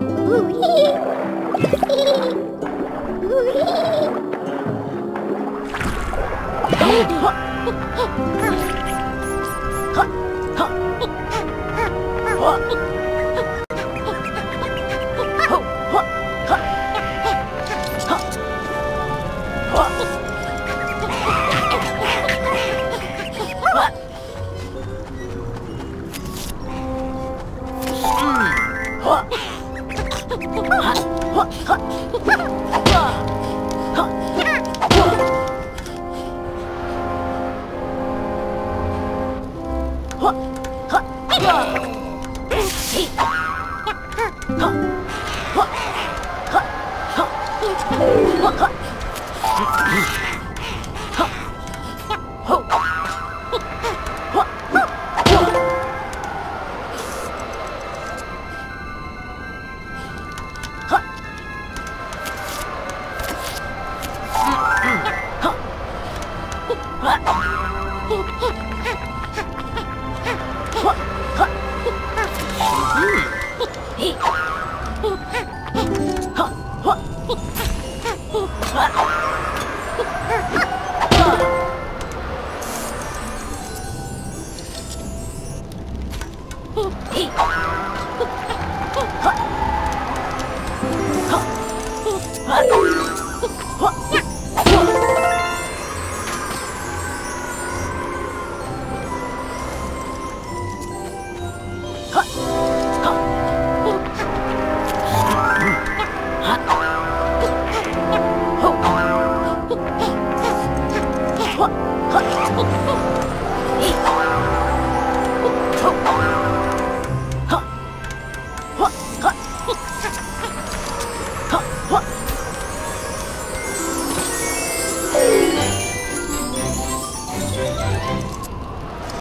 Ooh, hee! Ha! Huh? Huh? 我